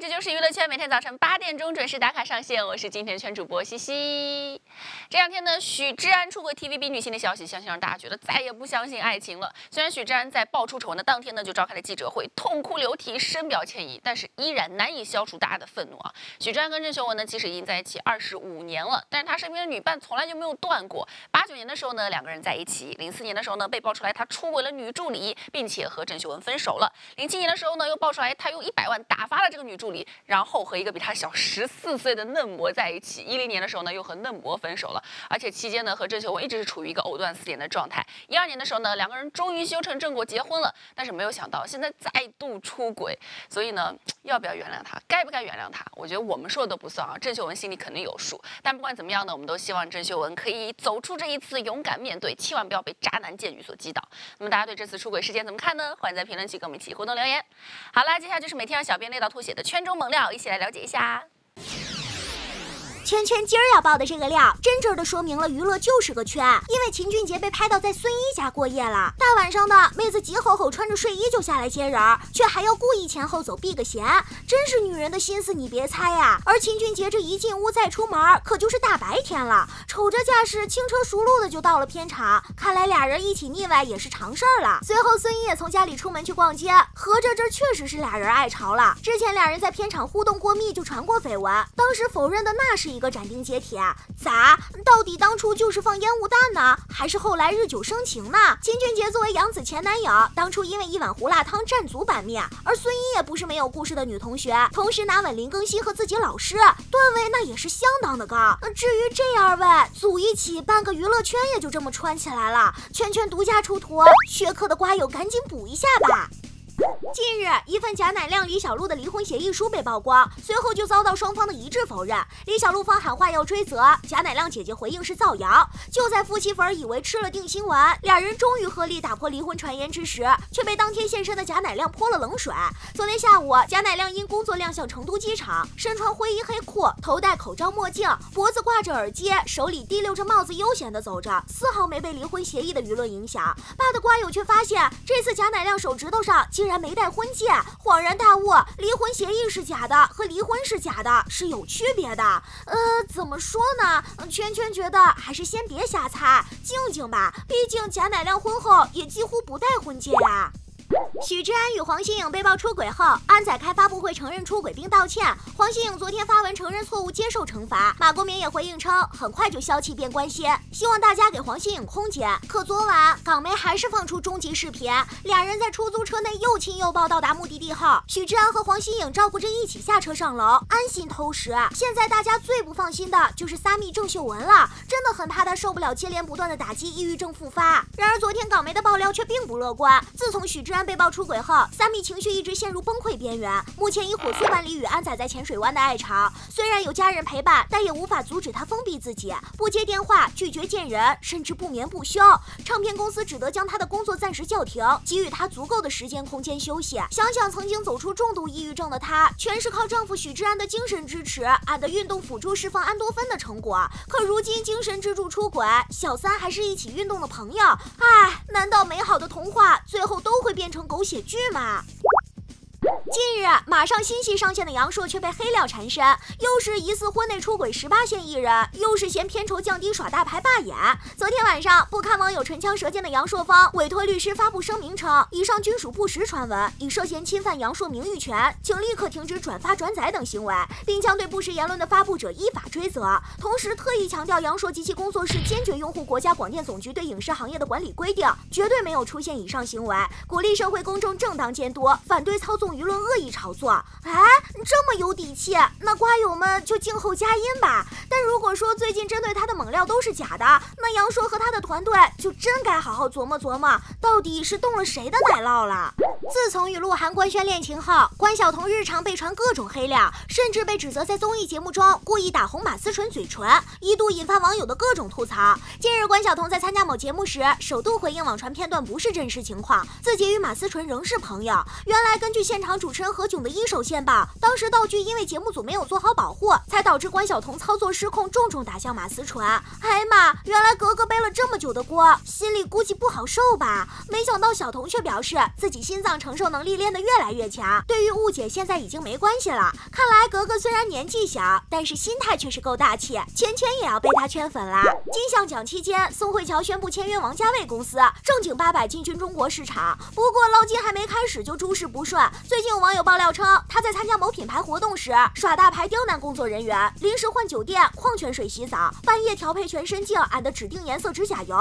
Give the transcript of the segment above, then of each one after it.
这就是娱乐圈，每天早晨八点钟准时打卡上线。我是今天的圈主播西西。这两天呢，许志安出轨 TVB 女星的消息，相信让大家觉得再也不相信爱情了。虽然许志安在爆出丑闻的当天呢，就召开了记者会，痛哭流涕，深表歉意，但是依然难以消除大家的愤怒啊。许志安跟郑秀文呢，其实已经在一起二十五年了，但是他身边的女伴从来就没有断过。八九年的时候呢，两个人在一起；零四年的时候呢，被爆出来他出轨了女助理，并且和郑秀文分手了；零七年的时候呢，又爆出来他用一百万打发了这个女。助理，然后和一个比他小十四岁的嫩模在一起。一零年的时候呢，又和嫩模分手了，而且期间呢，和郑秀文一直是处于一个藕断丝连的状态。一二年的时候呢，两个人终于修成正果结婚了，但是没有想到现在再度出轨。所以呢，要不要原谅他？该不该原谅他？我觉得我们说的都不算啊，郑秀文心里肯定有数。但不管怎么样呢，我们都希望郑秀文可以走出这一次，勇敢面对，千万不要被渣男贱女所击倒。那么大家对这次出轨事件怎么看呢？欢迎在评论区跟我们一起互动留言。好啦，接下来就是每天让小编累到吐血的。圈中猛料，一起来了解一下。圈圈今儿要爆的这个料，真真的说明了娱乐就是个圈。因为秦俊杰被拍到在孙一家过夜了，大晚上的，妹子急吼吼穿着睡衣就下来接人，却还要故意前后走避个嫌，真是女人的心思你别猜呀。而秦俊杰这一进屋再出门，可就是大白天了，瞅着架势轻车熟路的就到了片场，看来俩人一起腻歪也是常事儿了。随后孙一也从家里出门去逛街，合着这确实是俩人爱巢了。之前俩人在片场互动过密，就传过绯闻，当时否认的那是一。个斩钉截铁，咋？到底当初就是放烟雾弹呢，还是后来日久生情呢？秦俊杰作为杨紫前男友，当初因为一碗胡辣汤占足版面，而孙一也不是没有故事的女同学，同时拿稳林更新和自己老师，段位那也是相当的高。至于这二位组一起，半个娱乐圈也就这么穿起来了。圈圈独家出图，缺课的瓜友赶紧补一下吧。近日，一份贾乃亮、李小璐的离婚协议书被曝光，随后就遭到双方的一致否认。李小璐方喊话要追责，贾乃亮姐姐回应是造谣。就在夫妻粉以为吃了定心丸，俩人终于合力打破离婚传言之时，却被当天现身的贾乃亮泼了冷水。昨天下午，贾乃亮因工作亮相成都机场，身穿灰衣黑裤，头戴口罩墨镜，脖子挂着耳机，手里提溜着帽子，悠闲的走着，丝毫没被离婚协议的舆论影响。爸的瓜友却发现，这次贾乃亮手指头上竟然没戴。婚戒，恍然大悟，离婚协议是假的，和离婚是假的是有区别的。呃，怎么说呢？圈圈觉得还是先别瞎猜，静静吧。毕竟贾乃亮婚后也几乎不戴婚戒呀。许志安与黄心颖被曝出轨后，安仔开发布会承认出轨并道歉。黄心颖昨天发文承认错误，接受惩罚。马国明也回应称，很快就消气变关心，希望大家给黄心颖空间。可昨晚港媒还是放出终极视频，俩人在出租车内又亲又抱到达目的地后，许志安和黄心颖照顾着一起下车上楼，安心偷食。现在大家最不放心的就是撒蜜郑秀文了，真的很怕她受不了接连不断的打击，抑郁症复发。然而昨天港媒的爆料却并不乐观，自从许志安。被曝出轨后，萨米情绪一直陷入崩溃边缘。目前已火速办理与安仔在浅水湾的爱巢，虽然有家人陪伴，但也无法阻止他封闭自己，不接电话，拒绝见人，甚至不眠不休。唱片公司只得将他的工作暂时叫停，给予他足够的时间空间休息。想想曾经走出重度抑郁症的他，全是靠丈夫许志安的精神支持，俺的运动辅助释放安多芬的成果。可如今精神支柱出轨，小三还是一起运动的朋友。唉，难道美好的童话最后都会变？成狗血剧吗？近日，马上新戏上线的杨烁却被黑料缠身，又是疑似婚内出轨十八线艺人，又是嫌片酬降低耍大牌罢演。昨天晚上，不堪网友唇枪舌剑的杨烁方委托律师发布声明称，以上均属不实传闻，已涉嫌侵犯杨烁名誉权，请立刻停止转发转载等行为，并将对不实言论的发布者依法追责。同时，特意强调杨烁及其工作室坚决拥护国家广电总局对影视行业的管理规定，绝对没有出现以上行为，鼓励社会公众正当监督，反对操纵。舆论恶意炒作，哎，这么有底气，那瓜友们就静候佳音吧。但如果说最近针对他的猛料都是假的，那杨烁和他的团队就真该好好琢磨琢磨，到底是动了谁的奶酪了。自从与鹿晗官宣恋情后，关晓彤日常被传各种黑料，甚至被指责在综艺节目中故意打红马思纯嘴唇，一度引发网友的各种吐槽。近日，关晓彤在参加某节目时，首度回应网传片段不是真实情况，自己与马思纯仍是朋友。原来根据现场主持人何炅的一手线吧。当时道具因为节目组没有做好保护，才导致关晓彤操作失控，重重打向马思纯。哎呀妈，原来格格背了这么久的锅，心里估计不好受吧？没想到小彤却表示自己心脏承受能力练得越来越强，对于误解现在已经没关系了。看来格格虽然年纪小，但是心态却是够大气，圈圈也要被他圈粉啦。金像奖期间，宋慧乔宣布签约王家卫公司，正经八百进军中国市场。不过捞金还没开始就诸事不顺。最近有网友爆料称，他在参加某品牌活动时耍大牌刁难工作人员，临时换酒店、矿泉水洗澡，半夜调配全身镜俺的指定颜色指甲油，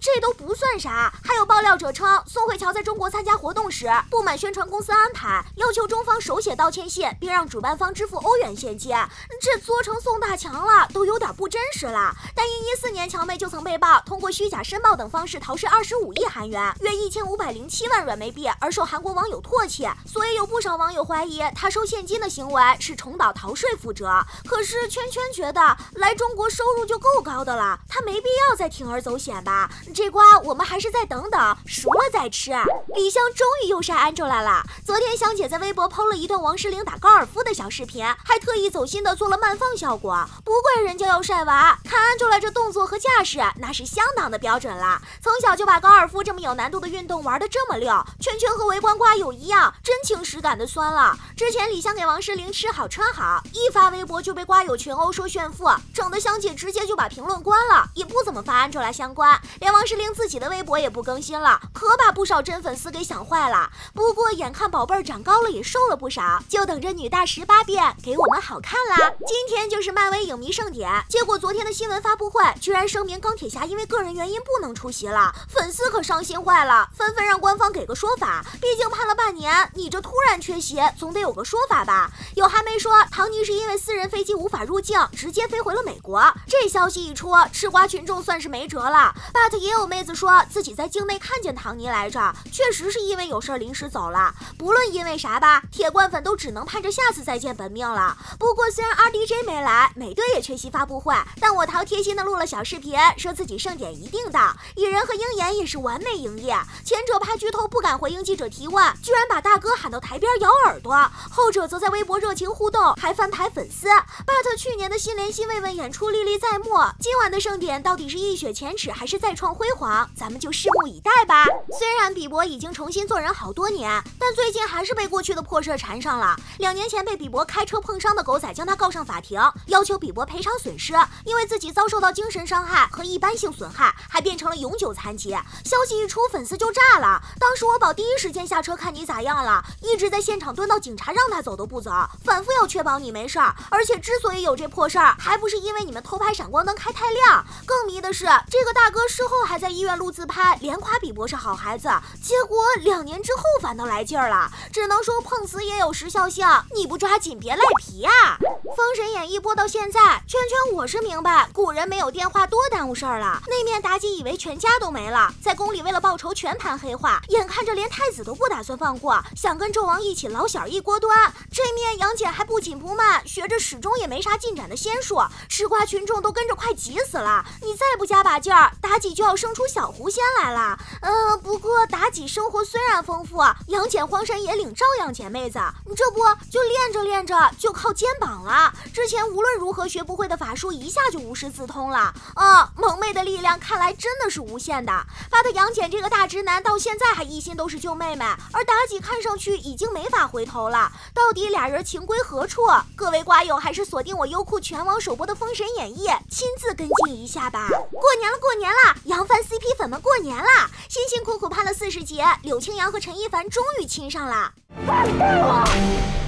这都不算啥。还有爆料者称，宋慧乔在中国参加活动时不满宣传公司安排，要求中方手写道歉信，并让主办方支付欧元现金。这作成宋大强了，都有点不真实了。但因一四年乔妹就曾被曝通过虚假申报等方式逃税二十五亿韩元，约一千五百零七万软妹币，而受韩国网友唾弃，所以有不少网友怀疑她收现金的行为是重蹈逃税覆辙。可是圈圈觉得来中国收入就够高的了，她没必要再铤而走险吧？这瓜我们还是再等等，熟了再吃。李湘终于又晒 Angela 了，昨天香姐在微博抛了一段王诗龄打高尔夫的小视频，还特意走心的做了慢放效果。不怪人家要晒娃，看 Angela 这动作和架势，那是相当的标准了。从小就把高尔夫这么有难度的运动玩的这么溜，圈圈和围观瓜友一样，真情实感的酸了。之前李湘给王诗龄吃好穿好，一发微博就被瓜友群殴说炫富，整的香姐直接就把评论关了，也不怎么发 Angela 相关，连王诗龄自己的微博也不更新了，可把不少真粉丝给想坏了。不过眼看宝贝儿长高了，也瘦了不少，就等着女大十八变给我们好看啦。今天就是漫威影迷盛典，结果昨天的新闻发布会居然声明钢铁侠因为个人原因不能出席了，粉丝可伤心坏了，纷纷让官方给个说法。毕竟盼了半年，你这突然缺席，总得有个说法吧？有还没说唐尼是因为私人飞机无法入境，直接飞回了美国。这消息一出，吃瓜群众算是没辙了。But 也有妹子说自己在境内看见唐尼来着，确实是因为有事儿临时走了。不论因为啥吧，铁罐粉都只能盼着下次再见本命了。不过虽然 RDJ 没来，美队也缺席发布会，但我淘贴心的录了小视频，说自己盛典一定到。蚁人和鹰眼也是完美营业，前者怕剧透不敢回应记者提问，居然把大哥喊到台边咬耳朵；后者则在微博热情互动，还翻牌粉丝。But 去年的新连新慰问演出历历在目，今晚的盛典到底是一雪前耻还是再创辉煌，咱们就拭目以待吧。虽然比伯已经重新做人好多年，但最近还是被过去的破事儿缠上了。两年前被比伯开车碰伤的狗仔将他告上法庭，要求比伯赔偿损失，因为自己遭受到精神伤害和一般性损害，还变成了永久残疾。消息一出，粉丝就炸了。当时我宝第一时间下车看你咋样了，一直在现场蹲到警察让他走都不走，反复要确保你没事儿。而且之所以有这破事儿，还不是因为你们偷拍闪光灯开太亮。更迷的是，这个大哥事后还在医院录自拍，连夸比伯是好孩子。结果两年之后后反倒来劲儿了，只能说碰瓷也有时效性，你不抓紧别赖皮呀。《封神演义》播到现在，圈圈我是明白，古人没有电话多耽误事儿了。那面妲己以为全家都没了，在宫里为了报仇全盘黑化，眼看着连太子都不打算放过，想跟纣王一起老小一锅端。这面杨戬还不紧不慢，学着始终也没啥进展的仙术，吃瓜群众都跟着快急死了。你再不加把劲儿，妲己就要生出小狐仙来了。嗯，不过妲己生活虽然丰富，杨戬荒山野岭照样捡妹子，这不就练着练着就靠肩膀了。之前无论如何学不会的法术，一下就无师自通了。啊，萌妹的力量看来真的是无限的。巴特杨戬这个大直男到现在还一心都是救妹妹，而妲己看上去已经没法回头了。到底俩人情归何处？各位瓜友还是锁定我优酷全网首播的《封神演义》，亲自跟进一下吧。过年了，过年了，杨帆 CP 粉们过年了！辛辛苦苦盼了四十集，柳青阳和陈一凡终于亲上了。放开我！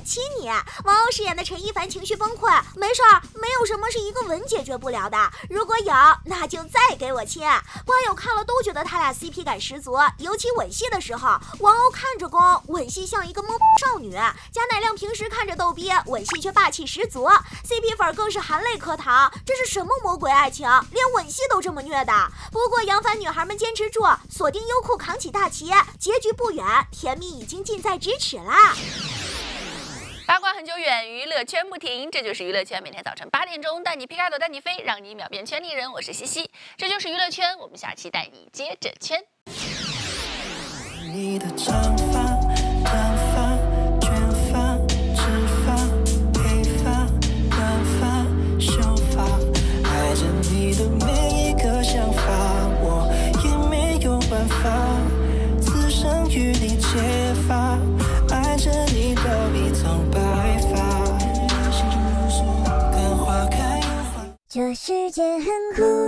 亲你。王鸥饰演的陈一凡情绪崩溃，没事儿，没有什么是一个吻解决不了的。如果有，那就再给我亲。网友看了都觉得他俩 CP 感十足，尤其吻戏的时候，王鸥看着攻，吻戏像一个懵少女；贾乃亮平时看着逗逼，吻戏却霸气十足。CP 粉更是含泪磕糖，这是什么魔鬼爱情？连吻戏都这么虐的。不过杨帆女孩们坚持住，锁定优酷扛起大旗，结局不远，甜蜜已经近在咫尺啦。八卦很久远，娱乐圈不停，这就是娱乐圈。每天早晨八点钟带你皮卡朵带你飞，让你秒变圈里人。我是西西，这就是娱乐圈。我们下期带你接着圈。你的世界很酷。